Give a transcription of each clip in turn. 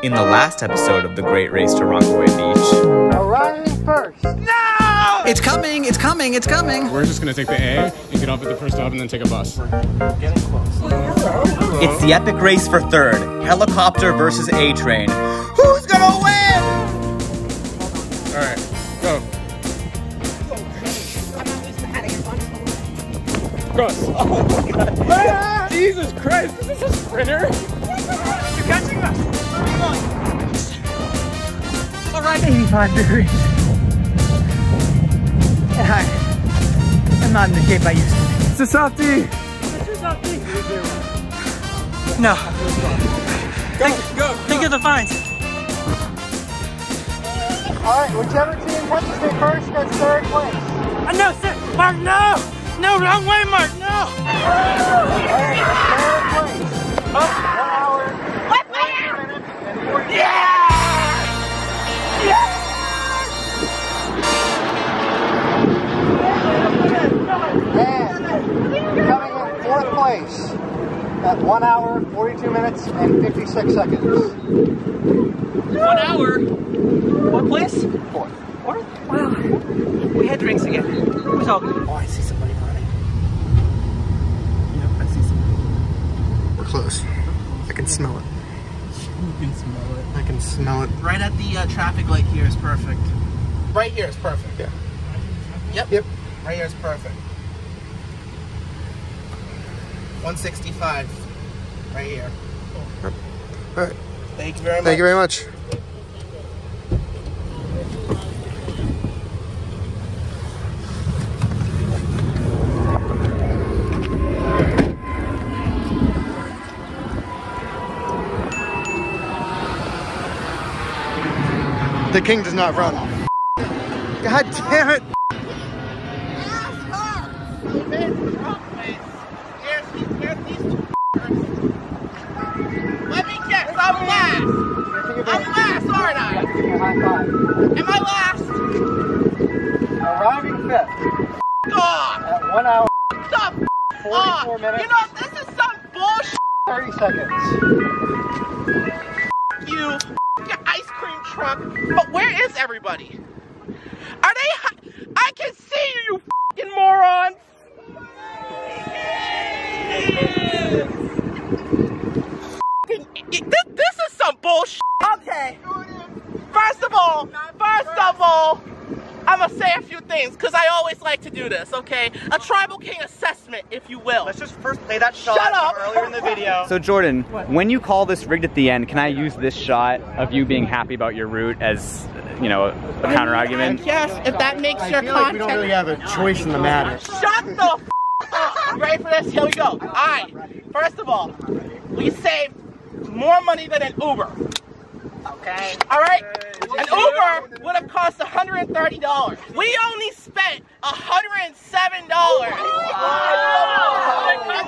In the last episode of The Great Race to Rockaway Beach, Arriving first. No! It's coming, it's coming, it's coming. We're just gonna take the A and get off at the first stop and then take a bus. Getting close. it's the epic race for third helicopter versus A train. Who's gonna win? All right, go. Go. Oh my god. Ah! Jesus Christ, this is a sprinter. You're catching us. Around 85 degrees. And I am not in the shape I used to be. It's a softie. No, Go, go. think of the fines. All right, whichever team catches me first gets third place. Uh, no, sir. Mark, no! No, wrong way, Mark, no! Third place. One coming in fourth place at one hour, 42 minutes, and 56 seconds. One hour. What place? Fourth. Fourth? Wow. We had drinks again. It was all good. Oh, I see somebody running. Yep, I see somebody. We're close. I can smell it. You can smell it. I can smell it. Right at the uh, traffic light here is perfect. Right here is perfect. Yeah. Yep. Yep. Right here is perfect. 165. Right here. All right. Thank you very much. Thank you very much. The king does not run. God damn it! Am I last? Arriving fifth God, at one hour, stop. 44 Oh, minutes, you know, this is some bullshit. 30 seconds. You, your ice cream truck. But where is everybody? Are they? I can see you, you fucking morons. Fucking- This, this is some bullshit. Okay. First of all, first of all, I'm gonna say a few things because I always like to do this. Okay, a tribal king assessment, if you will. Let's just first play that shot Shut up. earlier in the video. So, Jordan, when you call this rigged at the end, can I use this shot of you being happy about your route as, you know, a counter argument? Yes, if that makes I your feel like content. we don't really have a choice in the matter. Shut the f- up. You ready for this? Here we go. All right. First of all, we saved more money than an Uber. Okay. All right. An Uber would have cost $130. We only spent $107.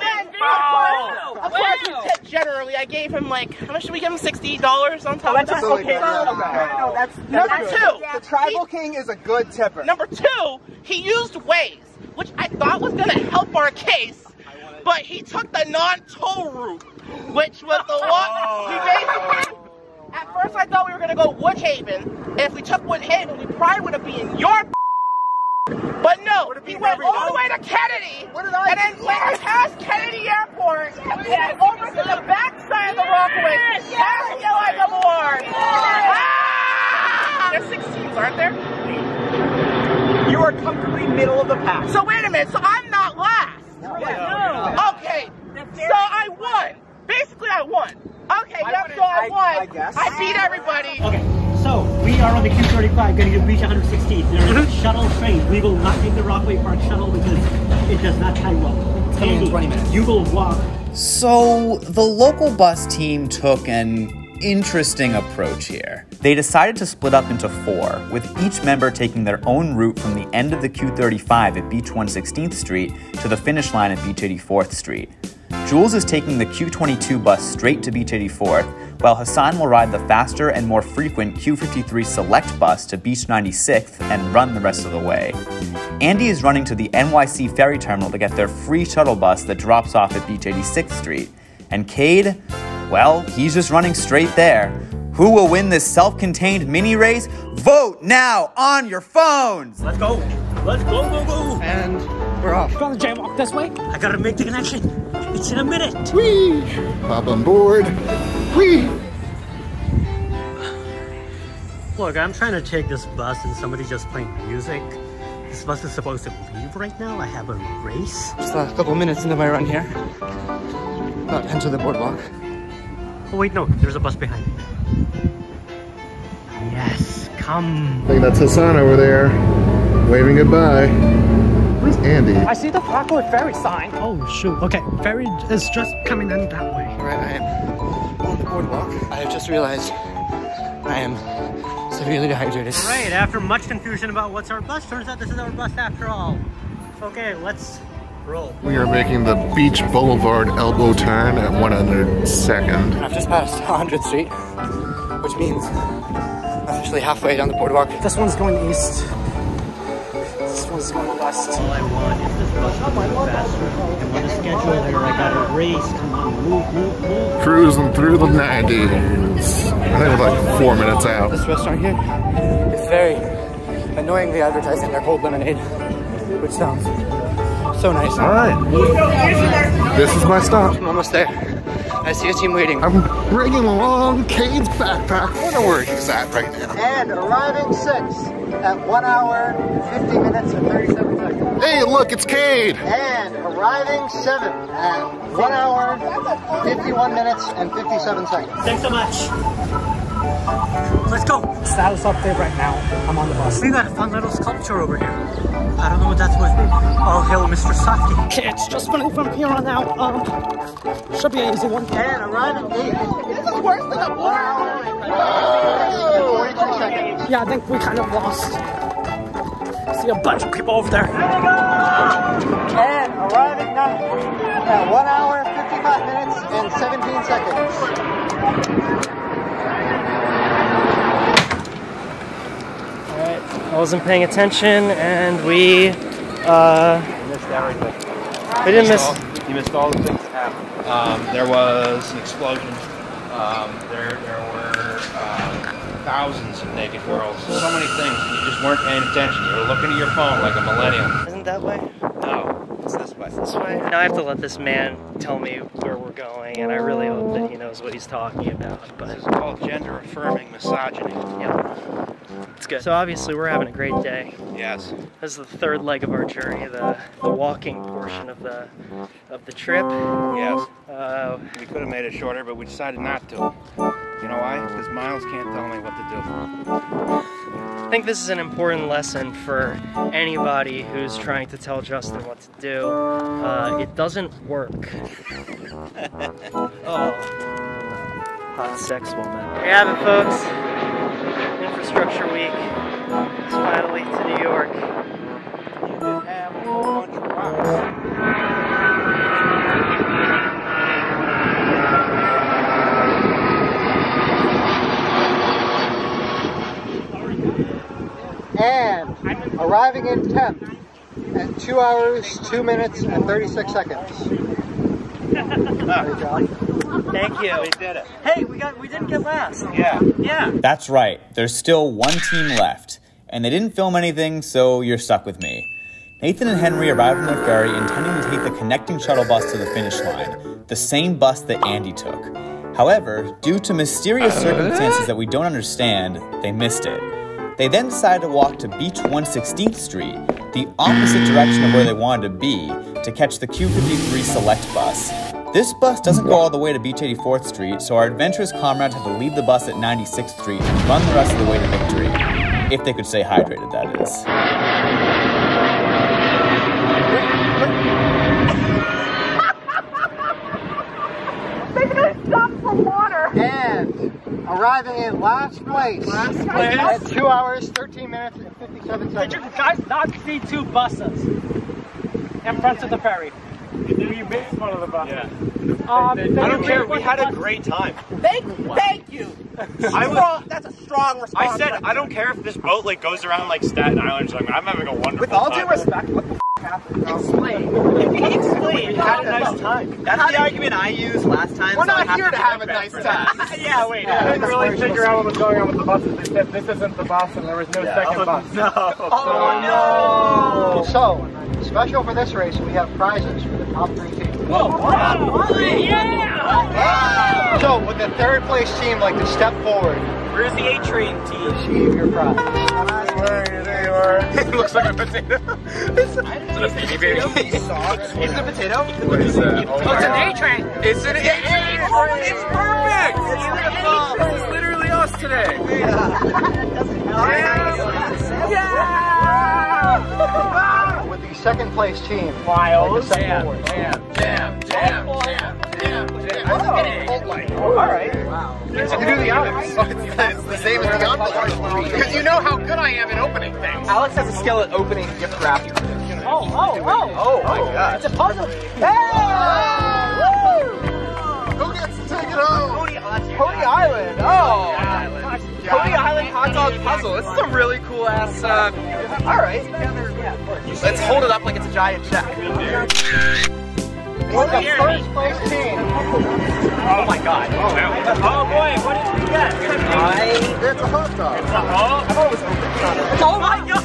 And of course, we tipped generally. I gave him like, how much did we give him? $60 on top of that? okay. No, that's, Number two, The tribal king is a good tipper. Number two, he used Waze, which I thought was gonna help our case, but he took the non-toll route, which was the one. He basically. At first, I thought we were gonna go Woodhaven, and if we took Woodhaven, we probably would have been in your. But no, he went all the way to Kennedy, and then went past Kennedy Airport, and over to the back side of the Rockaway, past the LI double R. Ah! There's six teams, aren't there? You are comfortably middle of the pack. So wait a minute. So I'm not last. No. Okay. So I won. Basically, I won. Okay. Yep. So I I- won. I guess. I beat everybody. Okay, so we are on the Q35 going to reach 116. There is a mm-hmm. shuttle train. We will not take the Rockaway Park shuttle because it does not time well. Andy, 20 minutes. You will walk So, the local bus team took an interesting approach here. They decided to split up into four, with each member taking their own route from the end of the Q35 at Beach 116th Street to the finish line at Beach 84th Street. Jules is taking the Q22 bus straight to Beach 84th, while Hassaan will ride the faster and more frequent Q53 Select bus to Beach 96th and run the rest of the way. Andy is running to the NYC ferry terminal to get their free shuttle bus that drops off at Beach 86th Street. And Kade, well, he's just running straight there. Who will win this self contained mini race? Vote now on your phones! Let's go. Let's go, go, go. And we're off. Gonna jaywalk this way. I gotta make the connection. It's in a minute. Whee! Hop on board. Whee! Look, I'm trying to take this bus and somebody's just playing music. This bus is supposed to leave right now. I have a race. Just a couple minutes into my run here. About to enter the boardwalk. Oh wait, no, there's a bus behind me. Yes, come. I think that's Hassaan over there, waving goodbye. Where's Andy? I see the Rockaway Ferry sign. Oh shoot. Okay, ferry is just coming in that way. Alright, I am on the boardwalk. I have just realized I am severely dehydrated. Right, after much confusion about what's our bus, turns out this is our bus after all. Okay, let's roll. We are making the Beach Boulevard elbow turn at 100 second. I've just passed 100th Street, which means I'm officially halfway down the boardwalk. This one's going east. This one's going west. All I want is this bus to move faster. I'm on a schedule here. I got a race. Come on, move, move, move. Cruising through the 90s. I think we're like four minutes out. This restaurant here is very annoyingly advertising their cold lemonade, which sounds so nice. Alright. This is my stop. I'm almost there. I see a team waiting. I'm bringing along Kade's backpack. I wonder where he's at right now. And arriving sixth at 1 hour, 50 minutes, and 37 seconds. Hey, look, it's Kade. And arriving seventh at 1 hour, 51 minutes, and 57 seconds. Thanks so much. Let's go. Status update right now. I'm on the bus. We got a fun little sculpture over here. I don't know what that's with. Oh, hail Mr. Saki. It's just running from here on out. Um, should be an easy one. And arriving eighth. This is worse than a 1 hour, and 42 seconds. Yeah, I think we kind of lost. See a bunch of people over there. And arriving ninth at 1 hour, 55 minutes, and 17 seconds. Alright, I wasn't paying attention and we uh missed everything. we didn't miss You missed all the things that happened. Um, there was an explosion. Um, there, there were um, thousands of naked girls. So many things. You just weren't paying attention. You were looking at your phone like a millennial. isn't that way? No, it's this way. This way? Now I have to let this man tell me where we're and I really hope that he knows what he's talking about. This But is called gender affirming misogyny. yeah. It's good. So obviously we're having a great day. Yes. This is the third leg of our journey, the the walking portion of the of the trip. Yes. Uh, We could have made it shorter, but we decided not to. You know why? Because Miles can't tell me what to do. I think this is an important lesson for anybody who's trying to tell Justin what to do. Uh, it doesn't work. oh, hot sex woman. There you have it, folks. Infrastructure Week is finally to New York. You did have a whole bunch of rocks. And arriving in 10th at 2 hours, 2 minutes, and 36 seconds. Thank you. We did it. Hey, we got we didn't get last. Yeah. Yeah. That's right, there's still one team left, and they didn't film anything, so you're stuck with me. Nathan and Henry arrived on their ferry intending to take the connecting shuttle bus to the finish line, the same bus that Andy took. However, due to mysterious circumstances that we don't understand, they missed it. They then decided to walk to Beach 116th Street, the opposite direction of where they wanted to be, to catch the Q53 Select bus. This bus doesn't go all the way to Beach 84th Street, so our adventurous comrades had to leave the bus at 96th Street and run the rest of the way to victory. If they could stay hydrated, that is. And arriving in last place. Last place? At 2 hours, 13 minutes, and 57 seconds. Did seconds. you guys not see two buses in front of the ferry? You made fun of the bus. Yeah. Um, I don't care. We had a great time. Thank, thank you. I was- Strong- that's a strong response. I said I don't care if this boat like goes around like Staten Island. or something. I'm having a wonderful With all time. due respect, what Explain. Explain. We had a nice time. That's the argument I used last time. We're so I not here to take have a nice time. yeah, wait. Uh, I couldn't really figure out what was going on with the buses. They said this isn't the bus and there was no second oh, bus. No. Oh, no! So, special for this race, we have prizes for the top three teams. Yeah! So, would the third place team like to step forward Where's the A train team? receive your prize? There they are. It looks like a potato. Is it a baby baby? Is it a potato? What is that? Oh, Oh, it's an A train. It's an A train. Oh, it's perfect. It's literally us today. Would the second place team Miles. like to step forward? Jam, jam, jam, jam, jam, jam. All right. You do the honors. It's the same as the envelope. Because you know how good I am at opening things. Alex has a skill at opening gift wrap. Oh, oh, oh. Oh my god. It's a puzzle. Who gets to take it home? Coney Island. Oh. Coney Island hot dog puzzle. This is a really cool ass. Uh, all right. Let's hold it up like it's a giant check. Would the first place team Oh my god. Oh boy, what did we get? It's a hot dog. Oh my god.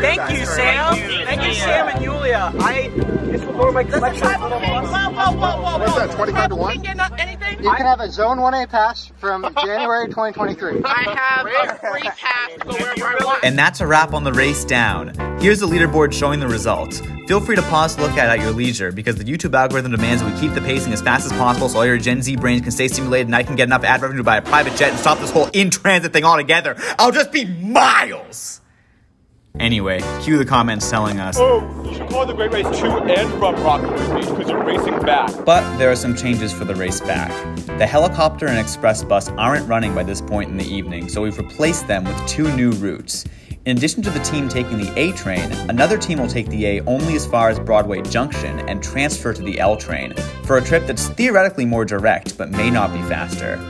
Thank you, Sam. Thank Sam and Yulia. I this will go my collection Whoa, whoa, whoa, whoa, whoa. What's that, 25 to 1? We get not anything? You can have a Zone 1A pass from January 2023. I have a free pass to go wherever I want. And that's a wrap on the race down. Here's the leaderboard showing the results. Feel free to pause to look at it at your leisure because the YouTube algorithm demands that we keep the pacing as fast as possible so all your Gen Z brains can stay stimulated and I can get enough ad revenue to buy a private jet and stop this whole in transit thing altogether. I'll just be miles! Anyway, cue the comments telling us. Oh, you should call the Great Race to and from Rockaway Beach because you're racing back. But there are some changes for the race back. The helicopter and express bus aren't running by this point in the evening, so we've replaced them with two new routes. In addition to the team taking the A train, another team will take the A only as far as Broadway Junction and transfer to the L train for a trip that's theoretically more direct but may not be faster.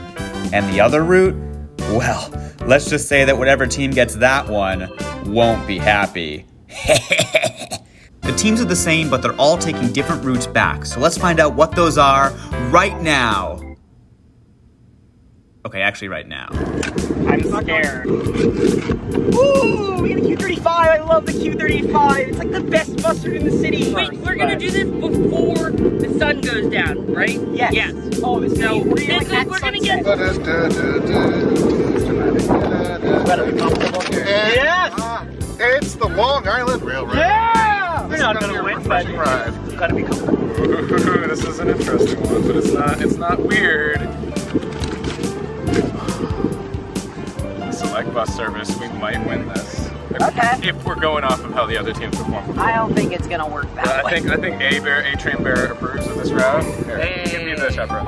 And the other route? Well, let's just say that whatever team gets that one won't be happy. The teams are the same, but they're all taking different routes back. So let's find out what those are right now. Okay, actually, right now. I'm scared. Ooh, we got a Q35. I love the Q35. It's like the best mustard in the city. Wait, we're gonna do this before the sun goes down, right? Yes. Yes. Oh, this So we're this like is we're gonna get Yes! It's the Long Island Railroad. Yeah! We're not gonna win, but Ride. Gotta be cool. Ooh, this is an interesting one, but it's not it's not weird. Select bus service, we might win this. If, Okay. if we're going off of how the other teams perform. I don't think it's gonna work that I way. think I think A Bear A Train Bear approves of this route. Here, give me the chaperone.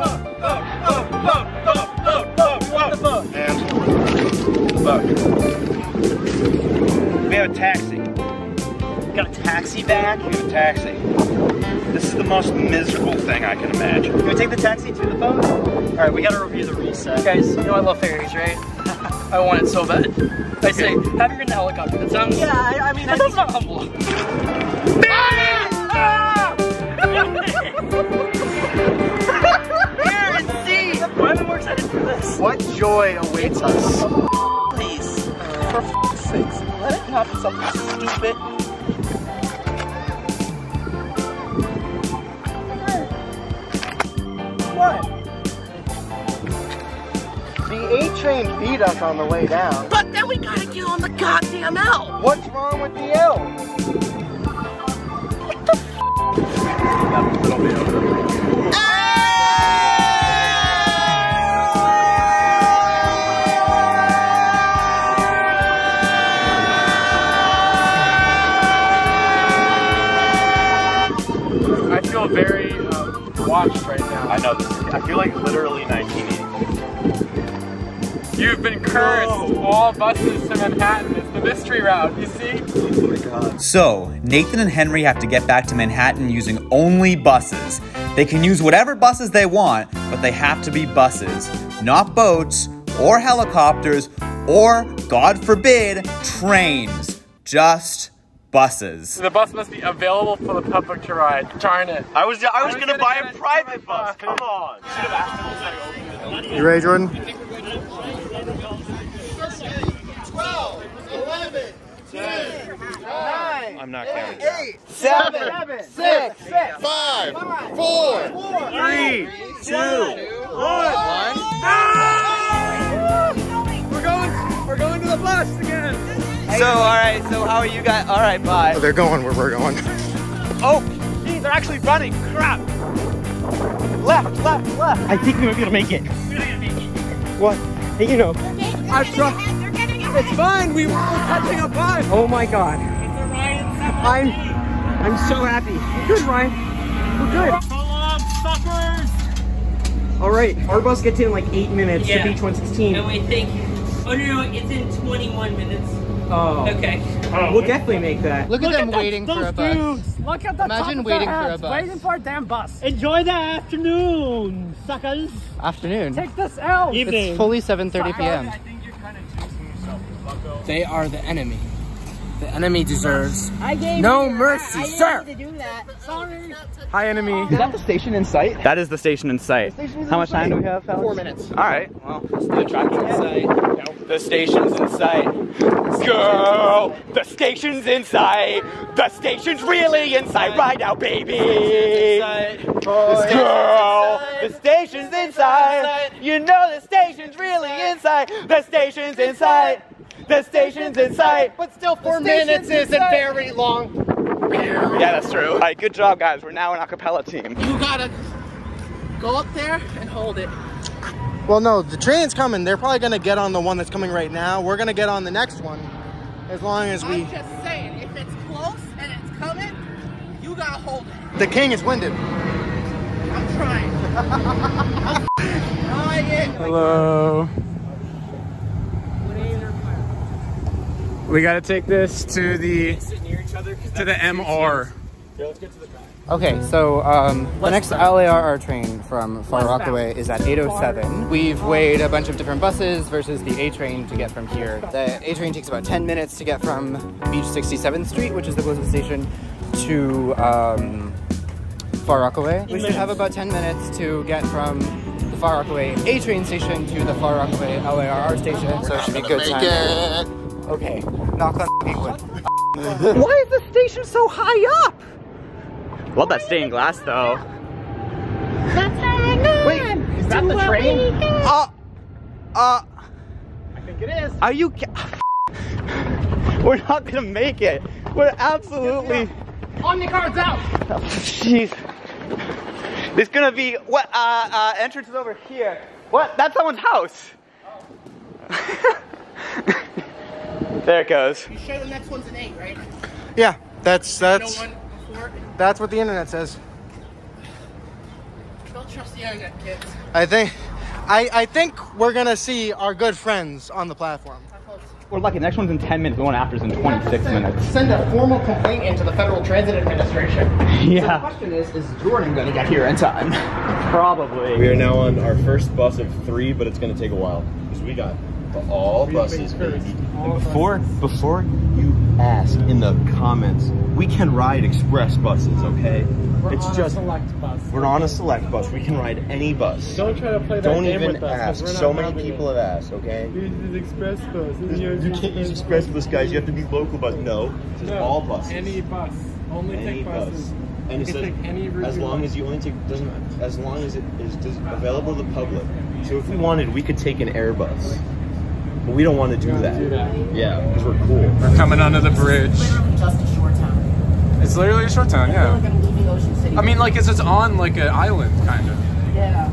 We have a taxi. Got a taxi back? We have a taxi. This is the most miserable thing I can imagine. Can we take the taxi to the boat? Alright, we gotta review the rules set. Guys, you know I love ferries, right? I want it so bad. I say, have you ridden a helicopter? That sounds. Yeah, I, I mean, I That sounds not humble. Here and see! Why am I more excited for this? What joy awaits us? Please, for f***ing sakes, let it not be something stupid. What? The A train beat us on the way down. But then we gotta get on the goddamn L. What's wrong with the L? I this. I feel like literally 1980. You've been cursed. All buses to Manhattan. It's the mystery route. You see? Oh my god. So, Nathan and Henry have to get back to Manhattan using only buses. They can use whatever buses they want, but they have to be buses, not boats or helicopters, or, God forbid, trains. Just buses. The bus must be available for the public to ride. Darn it. I was I was gonna buy a private bus. Come on. You ready, Jordan? 12, 11, 10, 9, I'm not counting. 8, 7, 6, 5, 4, 3, So, alright, so how are you guys? Alright, bye. Oh, they're going where we're going. Oh, geez, they're actually running. Crap. Left, left, left. I think we might be able to make it. What? Hey, you know. I trust. It's fine. We were catching a bus. Oh my god. I'm I'm so happy. We're good, Ryan. We're good. So long, suckers! All right, our bus gets in like eight minutes Yeah. to beach 116. No, wait, thank you. Oh, no, no, it's in 21 minutes. Oh. Okay. Oh. We'll definitely make that. Look at them that- waiting for a bus. dudes. Look at the Imagine top of waiting their for a bus. Waiting for a damn bus. Enjoy the afternoon, suckers. Afternoon. Take this L. It's fully 7:30 p.m. They are the enemy. The enemy deserves I gave no you- mercy, I, I didn't sir. to do that. Sorry. Hi, enemy. Is that the station in sight? That is the station in sight. How much time do we have, fellas? Four minutes. All right. Well, The track's in sight. The station's in sight. Girl, the station's in sight. The station's really in sight right now, baby. Girl, the station's in sight. You know the station's really in sight. The station's in sight. The station's in sight. But still, four minutes isn't very long. Yeah, that's true. All right, good job, guys. We're now an acapella team. You gotta go up there and hold it. Well, no, the train's coming. They're probably gonna get on the one that's coming right now. We're gonna get on the next one, as long as we. I'm just saying, if it's close and it's coming, you gotta hold it. The king is winded. I'm trying. I'm trying. Hello. We gotta take this to the to the MR. Okay, so um, the next LIRR train from Far Rockaway is at 8.07. We've weighed a bunch of different buses versus the A train to get from here. The A train takes about 10 minutes to get from Beach 67th Street, which is the closest station, to um, Far Rockaway. We should have about 10 minutes to get from the Far Rockaway A train station to the Far Rockaway LIRR station, so it should be good time. Okay, knock on the wood. Why is the station so high up? Love that stained glass though. Wait, is that the train? Uh, uh, I think it is. are you? We're not gonna make it. We're absolutely. OMNY card's out. Jeez. There's gonna be what? Uh, uh, entrance is over here. What? That's someone's house. there it goes. You sure the next one's an eight, right? Yeah, that's No that's one that's what the internet says. Don't trust the internet, kids. I think, I I think we're gonna see our good friends on the platform. We're lucky. The next one's in 10 minutes. The one after is in 26 minutes. Send a formal complaint into the Federal Transit Administration. Yeah. The question is, is Jordan gonna get here in time? Probably. We are now on our first bus of three, but it's going to take a while because we got the all buses, baby. And before before you ask in the comments, we can ride express buses, okay? it's just select bus. we're on a select bus. We can ride any bus. Don't try to play that Don't game even with us, 'cause ask. we're not So many people it. have asked, okay? This is express bus. This is You can't use express express bus, guys. You have to be local bus. No, this is No, all buses. Any bus. Only Any take bus. buses. And it says any route as long as you only take doesn't as long as it is available to the public. So if we wanted, we could take an Airbus, but we don't want to do that. do that. Yeah, because we're cool. We're coming under the bridge. It's literally just a short town. It's literally a short town, I feel like yeah. I'm leaving Ocean City. I mean, like it's, it's on like an island, kind of. yeah.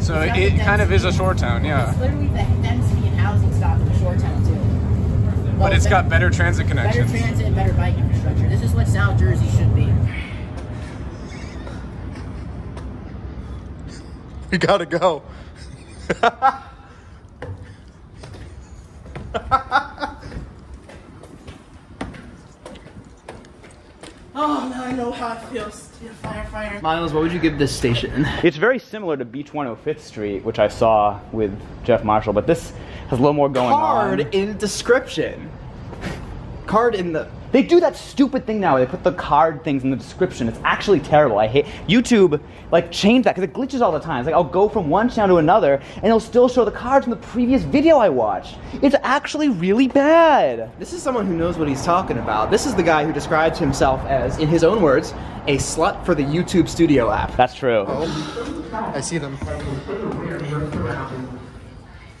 So It's got it the kind of is a short town, yeah. It's literally the density and housing stock of a short town too. But it's got better transit connections. better transit and better bike infrastructure. This is what South Jersey should be. We gotta go. Oh no, know how it feels to be a firefighter. Miles, what would you give this station? It's very similar to Beach 105th Street, which I saw with Jeff Marshall, but this has a little more going Card on. Card in description. Card in the. They do that stupid thing now. Where they put the card things in the description. It's actually terrible. I hate YouTube. Like change that because it glitches all the time. It's like I'll go from one channel to another, and it'll still show the cards from the previous video I watched. It's actually really bad. This is someone who knows what he's talking about. This is the guy who describes himself as, in his own words, a slut for the YouTube Studio app. That's true. I see them.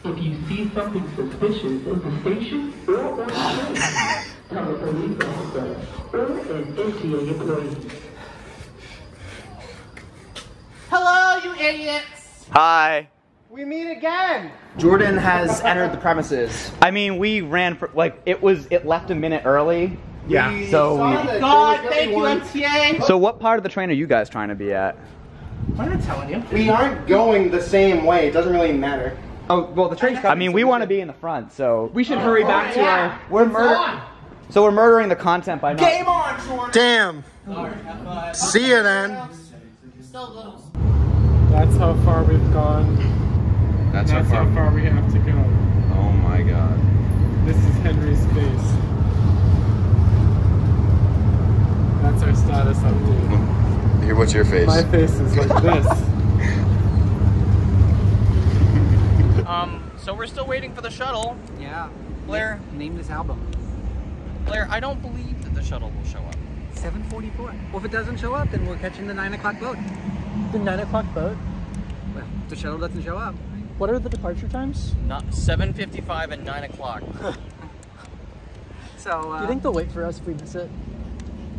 If you see something suspicious in the station or on the tell a police officer or an MTA employee. Hello, you idiots! Hi. We meet again. Jordan has entered the premises. I mean, we ran for like it was. It left a minute early. Yeah. So. God, thank you, MTA! So what part of the train are you guys trying to be at? I'm not telling you. We aren't going the same way. It doesn't really matter. Oh well, the train's coming. I mean, we want to be in the front, so We should hurry back oh, to our. we're murder. So we're murdering the content by not. Game on, Jordan. Damn. See you then. That's how far we've gone. That's, That's how far we have to go. Oh my god. This is Henry's face. That's our status update. Here, what's your face? My face is like this. Um, so we're still waiting for the shuttle. Yeah. Blair, Name this album. Blair, I don't believe that the shuttle will show up. 744. Well, if it doesn't show up, then we're catching the 9 o'clock boat. The 9 o'clock boat? Well, the shuttle doesn't show up. What are the departure times? Not 7:55 and 9 o'clock. So, uh, Do you think they'll wait for us if we miss it?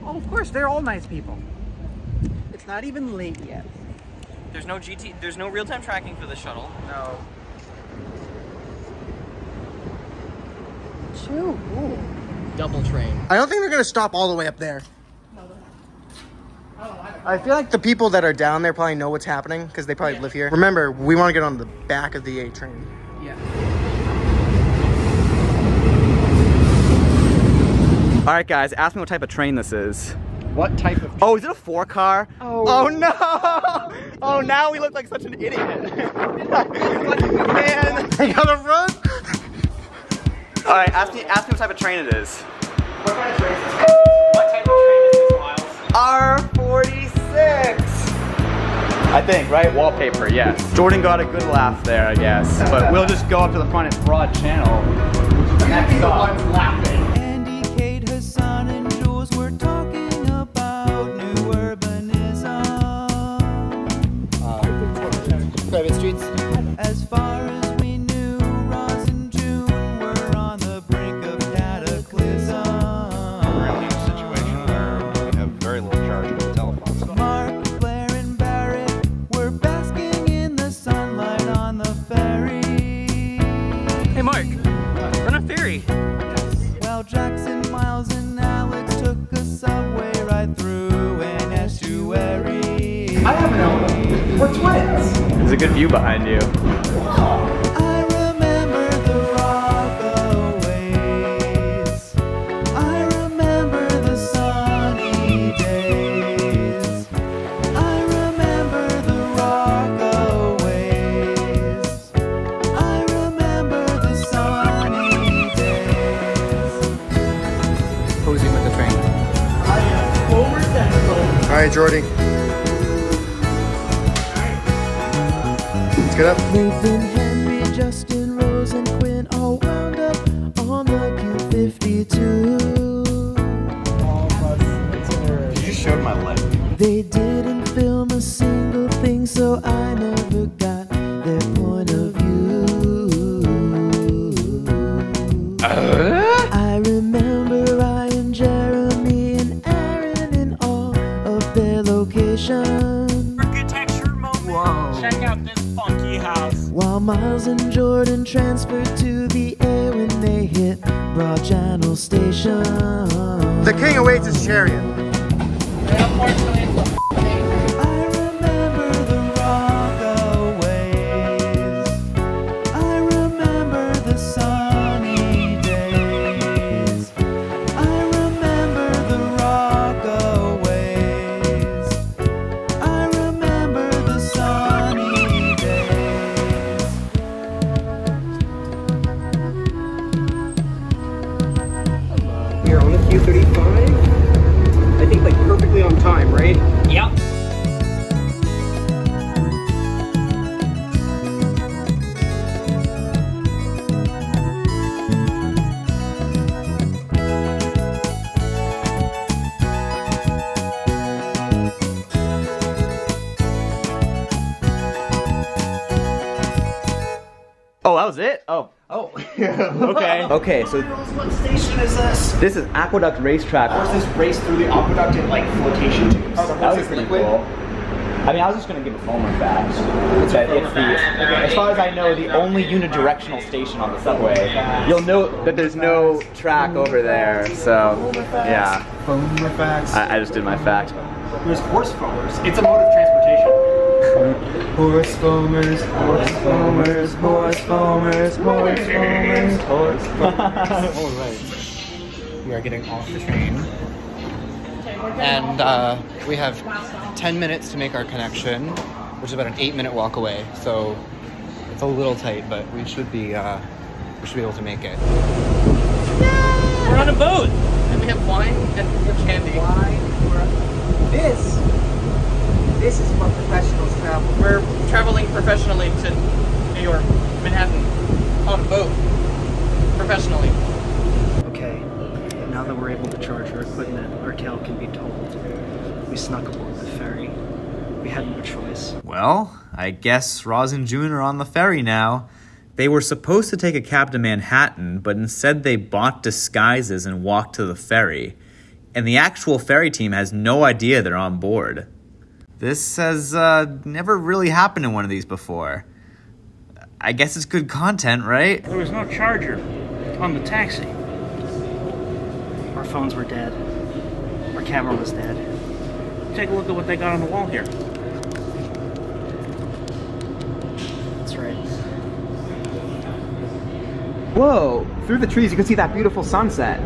Oh, of course, they're all nice people. It's not even late yet. There's no GT. There's no real-time tracking for the shuttle. No. Chew. Ooh. Double train. I don't think they're gonna stop all the way up there. I feel like the people that are down there probably know what's happening because they probably live here. Remember, we want to get on the back of the A train. Yeah. All right, guys, ask me what type of train this is. What type of? Oh, is it a four car? Oh. Oh no! Oh, now we look like such an idiot. Man, I gotta run. All right, ask me, ask me what type of train it is. What kind of train? What type of train is this, Miles? R46. I think, right? Wallpaper, yes. Jordan got a good laugh there, I guess. But we'll just go up to the front at Broad Channel. Next stop. Andy, Jordy. Let's get up. That was it? Oh. Oh. okay. Okay, so What station is this? this is Aqueduct Racetrack. Or is this race through the aqueduct in like flotation tubes? Oh, that was pretty cool. I mean, I was just gonna give a foamer fact. That it's the, as far as I know, the only unidirectional station on the subway. You'll note that there's no track over there, so yeah. foamer facts. I, I just did my fact. There's horse foamers. It's a mode of transportation. Horse foamers, horse foamers, horse foamers, horse foamers, horse foamers. All right. We are getting off the train. And uh, we have 10 minutes to make our connection, which is about an eight minute walk away. So it's a little tight, but we should be uh, we should be able to make it. We're on a boat. And we have wine and candy. Wine. This, this is what professionals travel. We're traveling professionally to New York, Manhattan, on a boat. Professionally. Okay, now that we're able to charge our equipment, our tale can be told. We snuck aboard the ferry. We had no choice. Well, I guess Roz and June are on the ferry now. They were supposed to take a cab to Manhattan, but instead they bought disguises and walked to the ferry. And the actual ferry team has no idea they're on board. This has uh, never really happened in one of these before. I guess it's good content, right? There was no charger on the taxi. Our phones were dead. Our camera was dead. Take a look at what they got on the wall here. That's right. Whoa! Through the trees, you can see that beautiful sunset.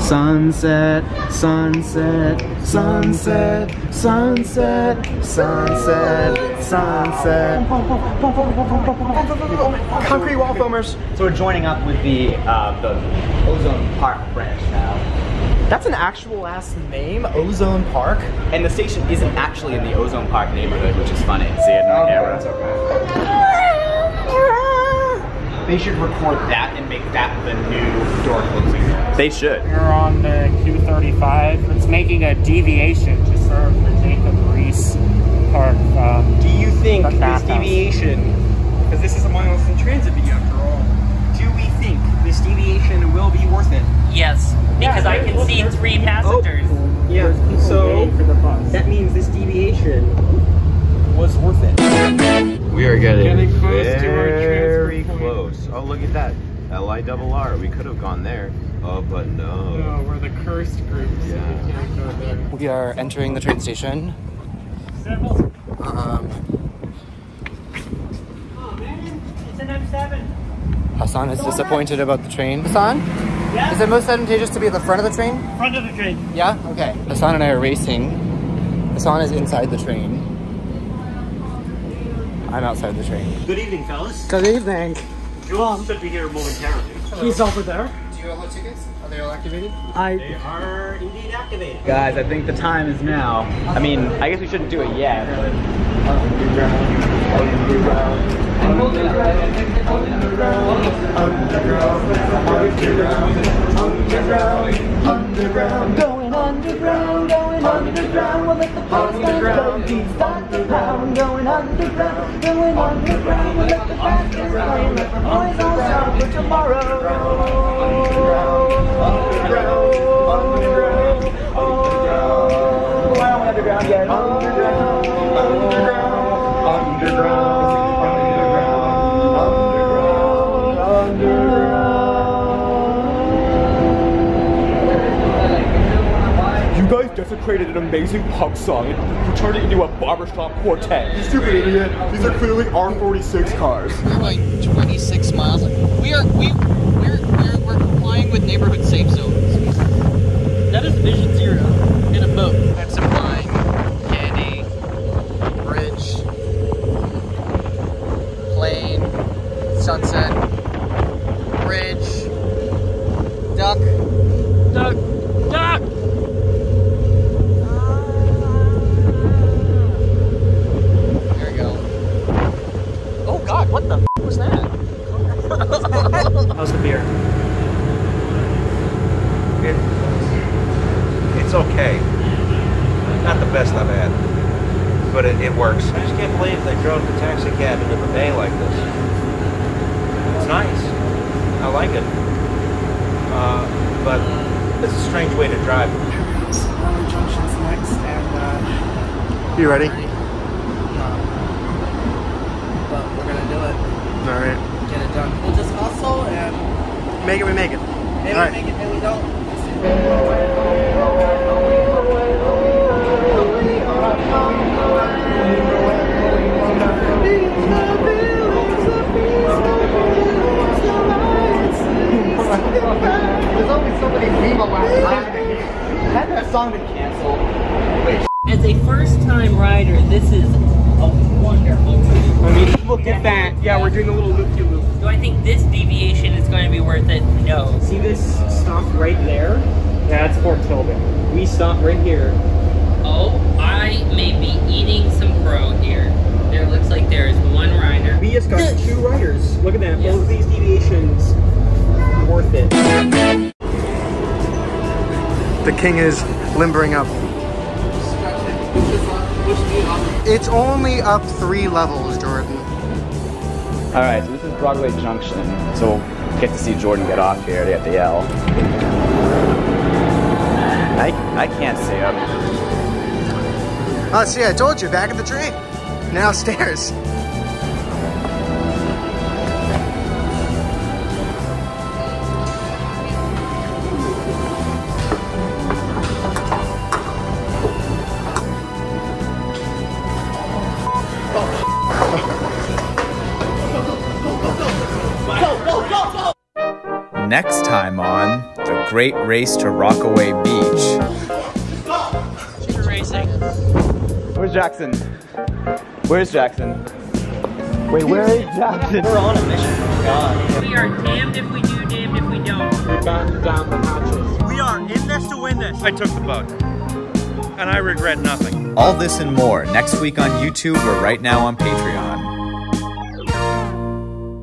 Sunset, sunset, sunset, sunset, sunset, sunset. Concrete wall foamers. So we're joining up with the uh, the Ozone Park branch now. That's an actual last name, Ozone Park. And the station isn't actually in the Ozone Park neighborhood, which is funny. See it on camera. They should record that and make that the new door closing noise. They should. We're on the Q35. It's making a deviation to serve the Jacob Riis Park. Um, Do you think this deviation, because this is a Miles in Transit video after all, do we think this deviation will be worth it? Yes, because I can see three passengers. Yeah, so that means this deviation was worth it. We are getting, Getting close to our very transfer point. close. Oh, look at that. L-I double R. We could have gone there. Oh, but no. No, we're the cursed group, so Yeah. we can't go there. We are entering the train station. Um, It's an M7. Hassaan is disappointed about the train. Hassaan? Yeah? Is it most advantageous to be at the front of the train? Front of the train. Yeah? Okay. Hassaan and I are racing. Hassaan is inside the train. I'm outside the train. Good evening, fellas. Good evening. Joel should be here momentarily. He's over there. Do you have tickets? Are they all activated? I. They are indeed activated. Guys, I think the time is now. I mean, I guess we shouldn't do it yet, but. Going underground, going underground, we'll let the bass go beats start to pound. Going underground, going underground, we'll let the play and let the boys all shout for tomorrow. Underground, underground, underground, underground, yeah, underground, underground, underground, You guys desecrated an amazing punk song and turned it into a barbershop quartet. You stupid idiot. These are clearly R46 cars. We're like 26 miles. We are we we're we're, we're complying with neighborhood safe zones. That is Vision Zero in a boat. That's implying candy, bridge, plane, sunset, bridge, duck, Duck, duck. There we go. Oh God, what the f- was that? How's the beer? It, it's okay. Not the best I've had, but it, it works. I just can't believe they drove the taxi cab into the bay like this. It's nice. I like it. Uh, but it's a strange way to drive. Harley Junction's next, and uh, You ready? No. But we're gonna do it. All right. Get it done. We'll just hustle and Make it, we make it. maybe All right. make it, maybe we don't. There's only so many people last time. Had that song been canceled? As a first-time rider, this is a wonderful tool. I mean, look at that. Yeah, we're doing a little loop-de-loop. Do I think this deviation is going to be worth it? No. See this stop right there? Yeah, that's Fort Tilden. We stop right here. Oh, I may be eating some crow here. There looks like there is one rider. We just got two riders. Look at that. Both of these deviations worth it. The king is limbering up. It's only up three levels, Jordan. All right, so this is Broadway Junction. So we'll get to see Jordan get off here at the L. I, I can't see him. Oh, see, I told you, back at the train. Now stairs. Great Race to Rockaway Beach. racing. Where's Jackson? Where's Jackson? Wait, where is Jackson? We're on a mission. Oh God. We are damned if we do, damned if we don't. We batten down the hatches. We are in this to win this. I took the boat. And I regret nothing. All this and more next week on YouTube or right now on Patreon.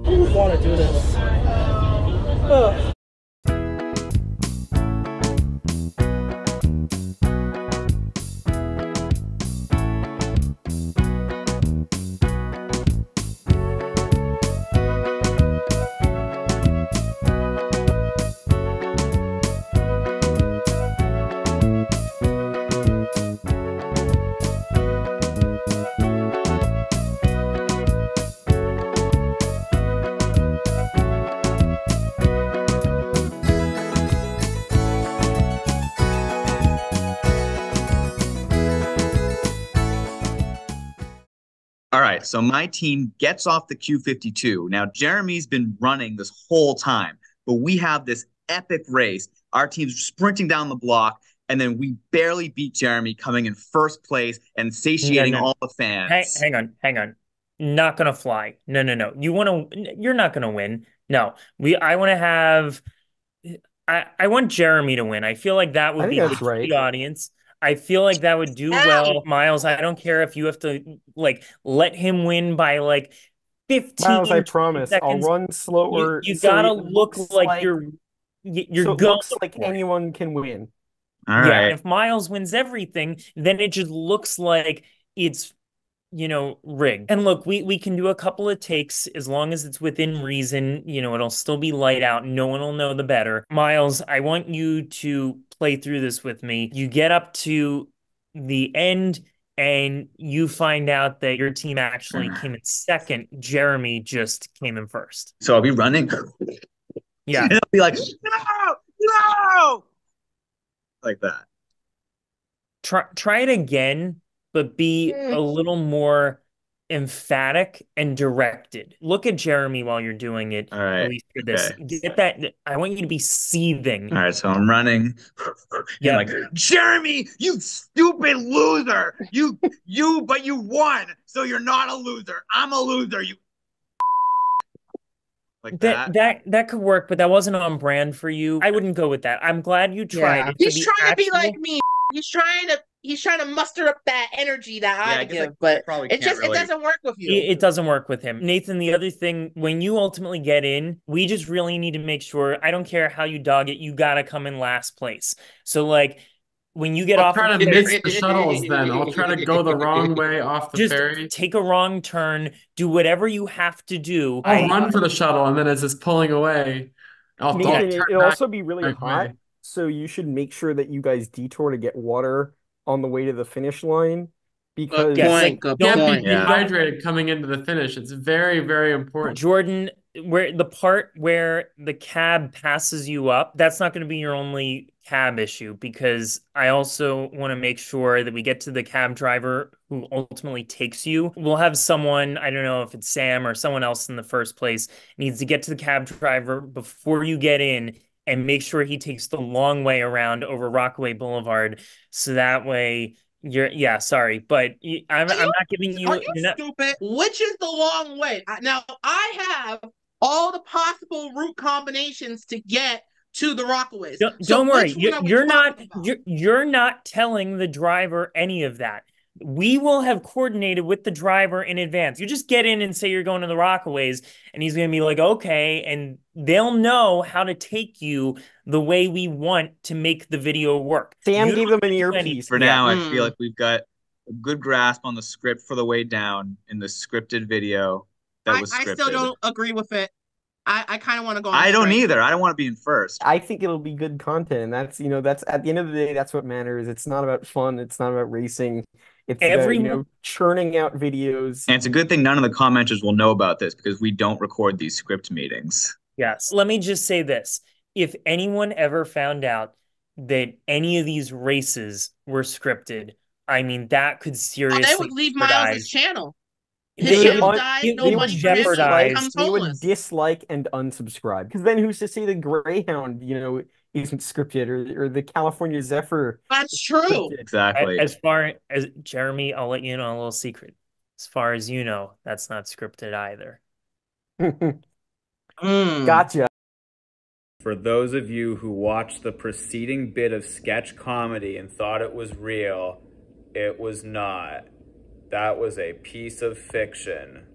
I don't want to do this. Ugh. All right, so my team gets off the Q52. Now, Jeremy's been running this whole time, but we have this epic race. Our team's sprinting down the block, and then we barely beat Jeremy, coming in first place and satiating No, no. all the fans. Hang, hang on, hang on. Not gonna fly. No, no, no. You want to? You're not gonna win. No, we. I want to have. I I want Jeremy to win. I feel like that would I be think good that's for right. the audience. I feel like that would do well, Miles. I don't care if you have to like let him win by like fifteen. Miles, I 20 promise. I'll run slower. You, you so gotta look looks like, you're you're so going looks like for it. anyone can win. All yeah, right. if Miles wins everything, then it just looks like it's you know rigged. And look, we we can do a couple of takes as long as it's within reason. You know, it'll still be light out. No one will know the better. Miles, I want you to play through this with me. You get up to the end. And you find out that your team actually came in second. Jeremy just came in first. So I'll be running. Yeah. And I'll be like, no, no, like that. try try it again, but be a mm. little more emphatic and directed. Look at Jeremy while you're doing it. All right, At least for this. okay. Get that. I want you to be seething. All right, so I'm running. Yeah. Like, Jeremy, you stupid loser. You, you, but you won. So you're not a loser. I'm a loser. You. Like That that that could work, but that wasn't on brand for you. I wouldn't go with that. I'm glad you tried it. He's be trying to be like me. He's trying to he's trying to muster up that energy that Yeah, I I guess I give, but it just really- it doesn't work with you. It, it doesn't work with him. Nathan, the other thing, when you ultimately get in, we just really need to make sure, I don't care how you dog it, you got to come in last place. So, like, when you get I'll off try to the miss ferry- the shuttles then. I'll try to go the wrong way off the just ferry. take a wrong turn, do whatever you have to do. I'll I- run for the shuttle, and then as it's pulling away, I'll, I'll Nathan, turn it'll back also be really hot, away. so you should make sure that you guys detour to get water on the way to the finish line because Yes, like, don't be be dehydrated coming into the finish. It's very, very important. Jordan, where the part where the cab passes you up, that's not going to be your only cab issue because I also want to make sure that we get to the cab driver who ultimately takes you. We'll have someone, I don't know if it's Sam or someone else in the first place, needs to get to the cab driver before you get in and make sure he takes the long way around over Rockaway Boulevard so that way you're yeah, sorry, but I'm I'm not giving you Are you not- stupid? Which is the long way? Now I have all the possible route combinations to get to the Rockaways. Don't, So don't worry. You're, you're not you're, you're not telling the driver any of that. We will have coordinated with the driver in advance. You just get in and say you're going to the Rockaways, and he's going to be like, okay, and they'll know how to take you the way we want to make the video work. Sam You gave them an earpiece. For now, I Hmm. feel like we've got a good grasp on the script for the way down in the scripted video that I, was I scripted. still don't agree with it. I, I kind of want to go. on I don't strike. either. I don't want to be in first. I think it'll be good content, and that's you know that's at the end of the day that's what matters. It's not about fun. It's not about racing. It's about you know churning out videos. And it's a good thing none of the commenters will know about this because we don't record these script meetings. Yes. Let me just say this. If anyone ever found out that any of these races were scripted, I mean, that could Oh, seriously they would leave Miles' jeopardize- channel. They His would ship un- died. they No would money for jeopardize- They would dislike and unsubscribe because then who's to say the Greyhound you know isn't scripted or or the California Zephyr? That's true. Exactly. As far as Jeremy, I'll let you know a little secret. As far as you know, that's not scripted either. Hmm. Gotcha. For those of you who watched the preceding bit of sketch comedy and thought it was real, it was not. That was a piece of fiction.